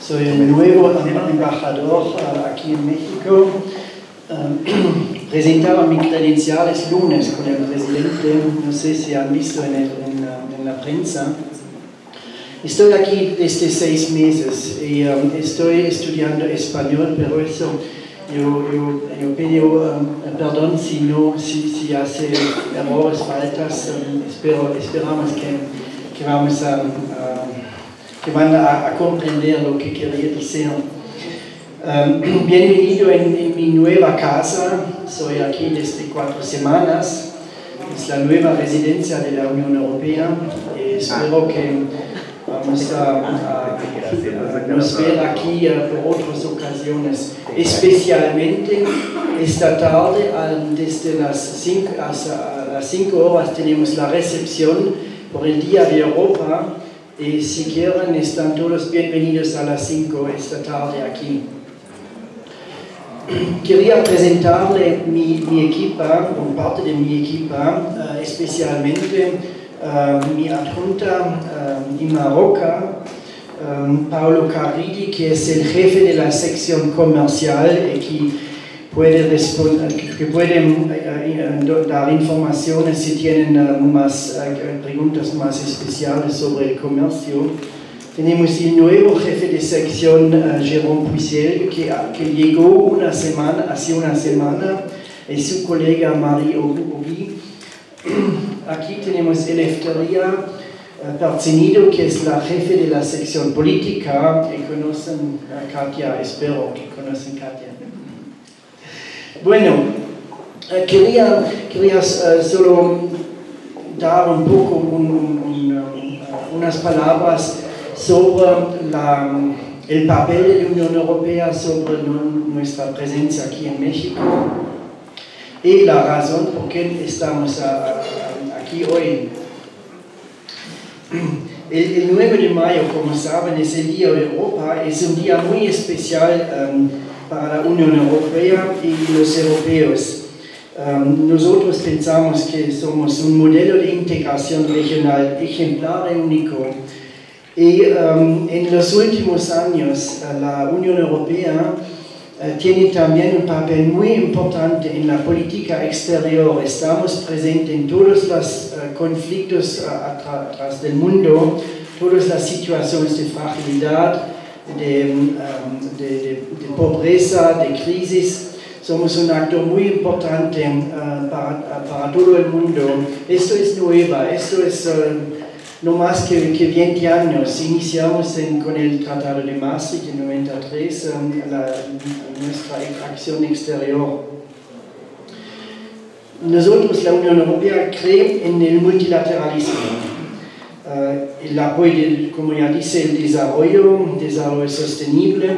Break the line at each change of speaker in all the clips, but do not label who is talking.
Soy el nuevo embajador aquí en México. Um, presentaba mis credenciales lunes con el presidente, no sé si han visto en, el, en, la, en la, prensa. Estoy aquí desde seis meses y um, estoy estudiando español, pero eso yo, yo, yo pido um, perdón si, no, si, si hace errores, faltas, um, espero, esperamos que que vamos a, a que van a, a, comprender lo que quería decir. Um, bienvenido en, en, mi nueva casa, soy aquí desde cuatro semanas, es la nueva residencia de la Unión Europea. Y espero que vamos a, a nos ver aquí por otras ocasiones, especialmente esta tarde desde las 5 hasta las 5 horas tenemos la recepción por el Día de Europa y si quieren están todos bienvenidos a las 5 esta tarde aquí. Quería presentarle mi, mi equipa, o parte de mi equipa, uh, especialmente uh, mi adjunta uh, Ima Roca, um, Paolo Caridi, que es el jefe de la sección comercial y que puede que pueden eh, eh, dar informaciones si tienen eh, más preguntas más especiales sobre el comercio. Tenemos el nuevo jefe de sección, Jérôme Puissel, que, que, llegó una semana, hace una semana, y su colega Marie Obi. Aquí tenemos Eleftheria Perzenido, que es la jefe de la sección política, que conocen a Katia, espero que conocen Katia. Bueno, eh, quería, quería uh, solo dar un poco uh, unas palabras sobre el papel de la Unión Europea sobre nuestra presencia aquí en México y la razón por qué estamos aquí hoy. El, el, 9 de mayo, como saben, es el Día de Europa, es un día muy especial um, para la Unión Europea y los europeos. Um, nosotros pensamos que somos un modelo de integración regional ejemplar y único. Y um, en los últimos años la Unión Europea uh, tiene también un papel muy importante en la política exterior. Estamos presentes en todos los uh, conflictos atrás del mundo, todas las situaciones de fragilidad, de, um, de, de, de, pobreza, de crisis. Somos un actor muy importante uh, para, todo el mundo. Esto es nueva, esto es uh, no más que, que 20 años. Iniciamos con el Tratado de Maastricht en 93, um, la, nuestra acción exterior. Nosotros, la Unión Europea, cree en el multilateralismo uh, el apoyo, como ya dice, el desarrollo, desarrollo sostenible,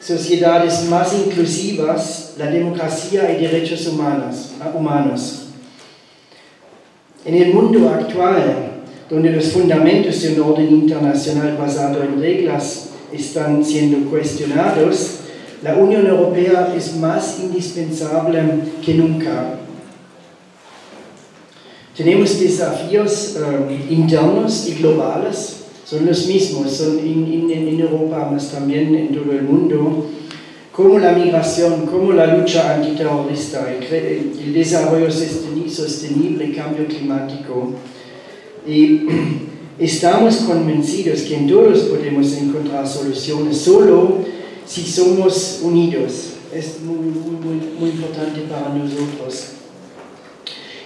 sociedades más inclusivas, la democracia y derechos humanos. humanos. En el mundo actual, donde los fundamentos de un orden internacional basado en reglas están siendo cuestionados, la Unión Europea es más indispensable que nunca tenemos desafíos internos y globales, son los mismos, son en, Europa, más también en todo el mundo, como la migración, como la lucha antiterrorista, el, desarrollo sostenible, el cambio climático. Y estamos convencidos que en todos podemos encontrar soluciones solo si somos unidos. Es muy, muy, muy importante para nosotros.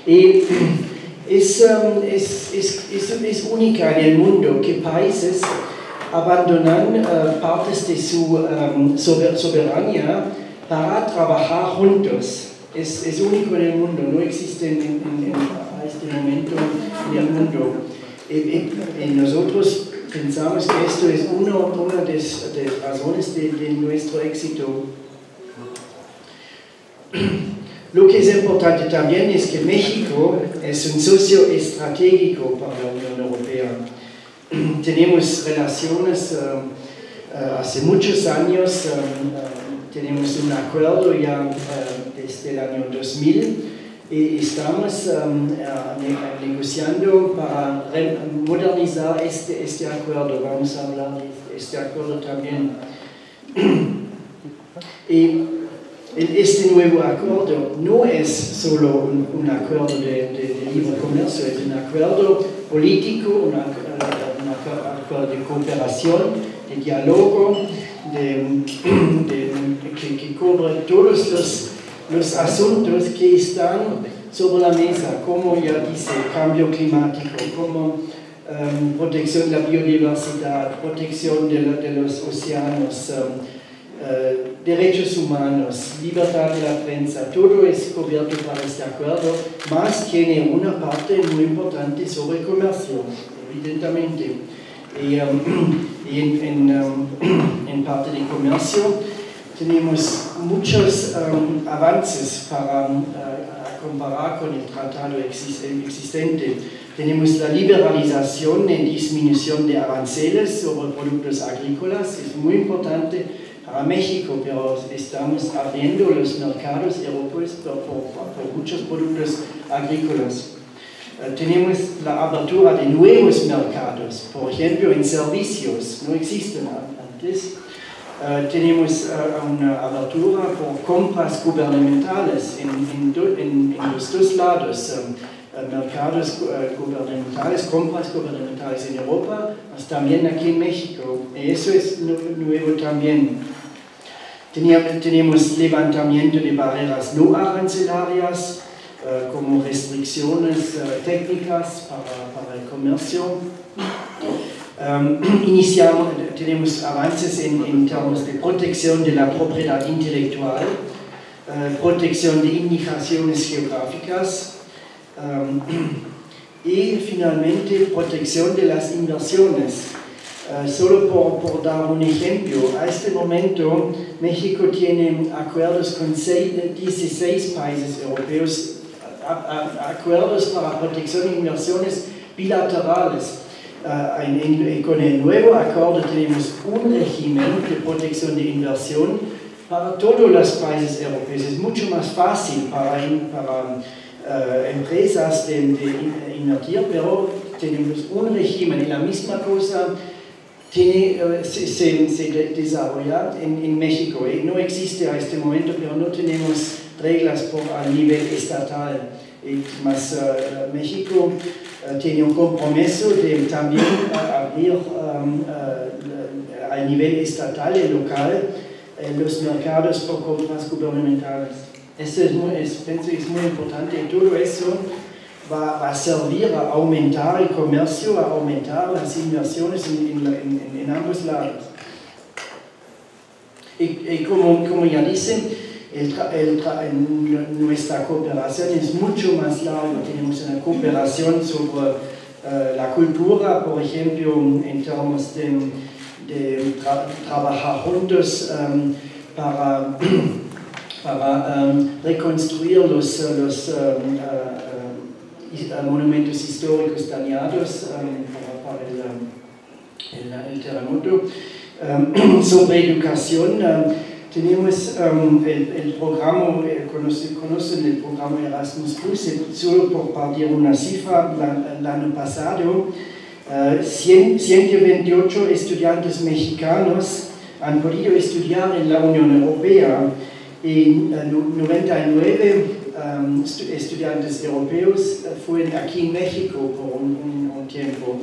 Y es, um, es, es, es, única en el mundo que países abandonan uh, partes de su um, soberanía para trabajar juntos. Es, es, único en el mundo, no existe en, en, en, a este momento en el mundo. Y, y, y nosotros pensamos que esto es una, una de las razones de, de nuestro éxito. Lo que es importante también es que México es un socio estratégico para la Unión Europea. Tenemos relaciones um, uh, hace muchos años, um, uh, tenemos un acuerdo ya uh, desde el año 2000 y estamos um, negociando para modernizar este, este acuerdo. Vamos a hablar de este acuerdo también. y este nuevo acuerdo no es solo un, acuerdo de, libre comercio, es un acuerdo político, un, acuerdo de cooperación, de diálogo, que, que cubre todos los asuntos que están sobre la mesa, como ya dice, cambio climático, como um, protección de la biodiversidad, protección de, los océanos, um, uh, derechos humanos, libertad de la prensa, todo es cubierto para este acuerdo, más tiene una parte muy importante sobre comercio, evidentemente. Y, um, y en, en, en parte de comercio, tenemos muchos um, avances para uh, comparar con el tratado existente. Tenemos la liberalización y disminución de aranceles sobre productos agrícolas, es muy importante para México, pero estamos abriendo los mercados europeos por, por, muchos productos agrícolas. Uh, tenemos la apertura de nuevos mercados, por ejemplo en servicios, no existen antes. Uh, tenemos uh, una abertura por compras gubernamentales en, en, do, en, en los dos lados, um, mercados gubernamentales, compras gubernamentales en Europa, también aquí en México. Y eso es nuevo también. Tenemos levantamiento de barreras no arancelarias, como restricciones técnicas para, el comercio. Um, iniciamos, tenemos avances en, en, términos de protección de la propiedad intelectual, uh, protección de indicaciones geográficas um, y finalmente protección de las inversiones. Uh, solo por, por, dar un ejemplo, a este momento México tiene acuerdos con seis, 16 países europeos, a, a, acuerdos para protección de inversiones bilaterales Uh, en, en, con el nuevo acuerdo tenemos un régimen de protección de inversión para todos los países europeos. Es mucho más fácil para, para uh, empresas de, de, invertir, pero tenemos un régimen y la misma cosa tiene, uh, se, se, se, en, en, México. Y no existe a este momento, pero no tenemos reglas por, a nivel estatal. Y más México tiene un compromiso de también abrir um, uh, a nivel estatal y local eh, los mercados por compras gubernamentales. Esto es muy, es, pienso es muy importante todo eso va, va, a servir a aumentar el comercio, a aumentar las inversiones en, en, ambos lados. Y, y como, como ya dicen, nuestra cooperación es mucho más larga. Tenemos una cooperación sobre uh, la cultura, por ejemplo, en términos de, de tra trabajar juntos um, para, para um, reconstruir los, los uh, uh, monumentos históricos dañados para, para el, el, el, terremoto. sobre educación, tenemos um, el, el, programa, eh, conocen, conocen, el programa Erasmus Plus, solo por partir una cifra, el año pasado, uh, 100, 128 estudiantes mexicanos han podido estudiar en la Unión Europea y uh, 99 um, estudiantes europeos fueron aquí en México por un, tiempo.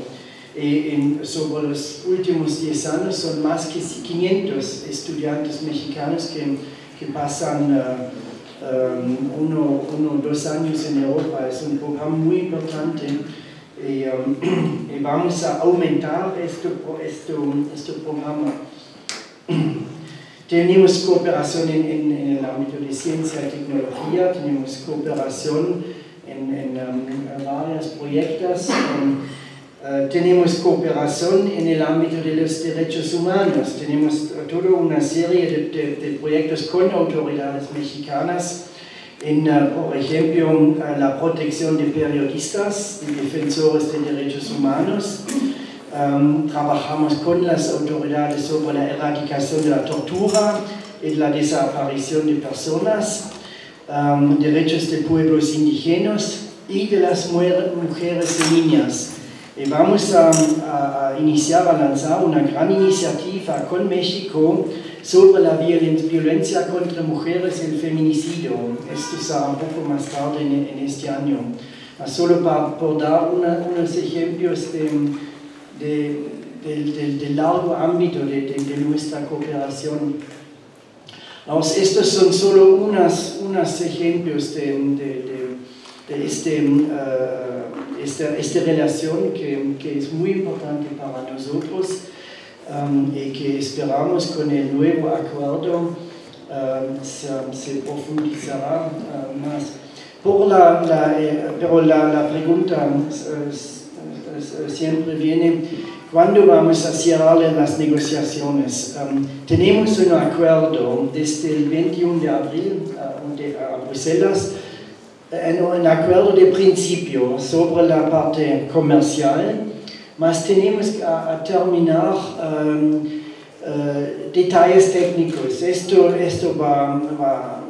Y en, sobre los últimos 10 años son más que 500 estudiantes mexicanos que, que pasan uh, uno o dos años en Europa. Es un programa muy importante y, um, y vamos a aumentar este, este, este programa. Tenemos cooperación en, el ámbito de ciencia y tecnología, tenemos cooperación en, um, varios proyectos. Eh, tenemos cooperación en el ámbito de los derechos humanos, tenemos toda una serie de, proyectos con autoridades mexicanas, en, uh, por ejemplo, uh, la protección de periodistas, de defensores de derechos humanos. Um, trabajamos con las autoridades sobre la erradicación de la tortura y la desaparición de personas. um, derechos de pueblos indígenas y de las mujeres y niñas. Y vamos a, a, iniciar, a lanzar una gran iniciativa con México sobre la violencia contra mujeres y el feminicidio. Esto será un poco más tarde en, en este año. Solo para, por dar una, unos ejemplos de, de, del, del largo ámbito de, de, nuestra cooperación. Estos son solo unos, unos ejemplos de, este, uh, esta, relación que, que, es muy importante para nosotros um, y que esperamos con el nuevo acuerdo um, se, profundizará uh, más. Por la, eh, pero la, la pregunta uh, siempre viene ¿Cuándo vamos a cerrar las negociaciones? Um, tenemos un acuerdo desde el 21 de abril uh, de, a Bruselas, un acuerdo de principio sobre la parte comercial, mas tenemos que terminar um, uh, detalles técnicos. Esto, esto va, va,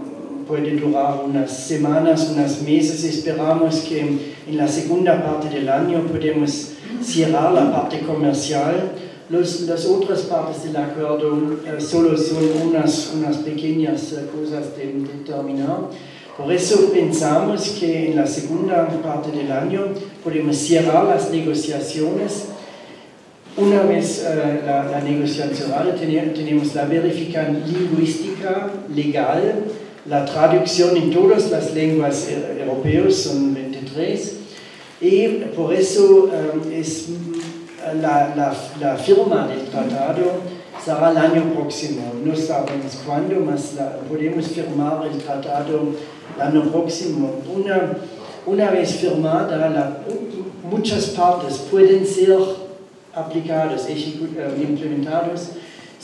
puede durar unas semanas, unos meses. Esperamos que en la segunda parte del año podemos cerrar la parte comercial. Los, las otras partes del acuerdo eh, solo son unas, unas pequeñas eh, cosas de, de, terminar. Por eso pensamos que en la segunda parte del año podemos cerrar las negociaciones. Una vez eh, la, la, negociación cerrada, tenemos la verificación lingüística legal, la traducción en todas las lenguas eh, europeas, son 23, y por eso um, es la, la, firma del tratado será el año próximo. No sabemos cuándo, mas podemos firmar el tratado el año próximo. Una, una vez firmada, muchas partes pueden ser aplicadas, implementadas.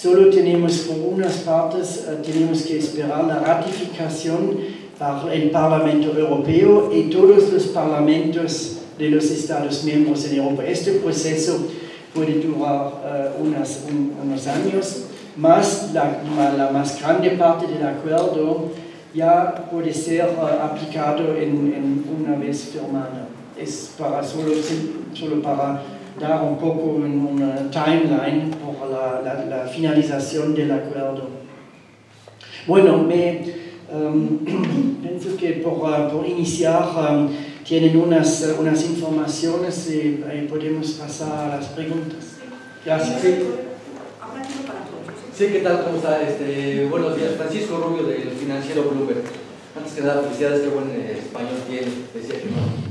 Solo tenemos por unas partes, uh, tenemos que esperar la ratificación para el Parlamento Europeo y todos los parlamentos de los Estados miembros en Europa. Este proceso puede durar uh, unas, un, unos años, más la, la, más grande parte del acuerdo ya puede ser uh, aplicado en, en, una vez firmada. Es para solo, solo para dar un poco una timeline por la, la, la finalización del acuerdo. Bueno, me, um, pienso que por, uh, por iniciar um, tienen unas, eh, unas informaciones y, y, podemos pasar a las preguntas. Gracias. Sí.
Sí, ¿qué tal? ¿Cómo está? Este, buenos días. Francisco Rubio del Financiero Bloomberg. Antes que nada, felicidades, qué buen eh, español tiene. Decía que no